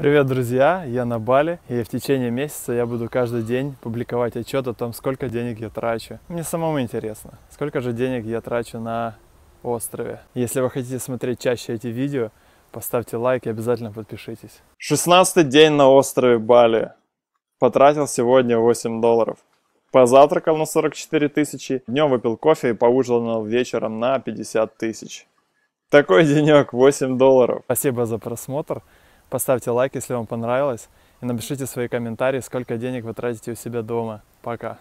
Привет, друзья! Я на Бали, и в течение месяца я буду каждый день публиковать отчет о том, сколько денег я трачу. Мне самому интересно, сколько же денег я трачу на острове. Если вы хотите смотреть чаще эти видео, поставьте лайк и обязательно подпишитесь. 16 день на острове Бали. Потратил сегодня 8 долларов. Позавтракал на 44 тысячи, днем выпил кофе и поужинал вечером на 50 тысяч. Такой денек, 8 долларов. Спасибо за просмотр. Поставьте лайк, если вам понравилось. И напишите свои комментарии, сколько денег вы тратите у себя дома. Пока.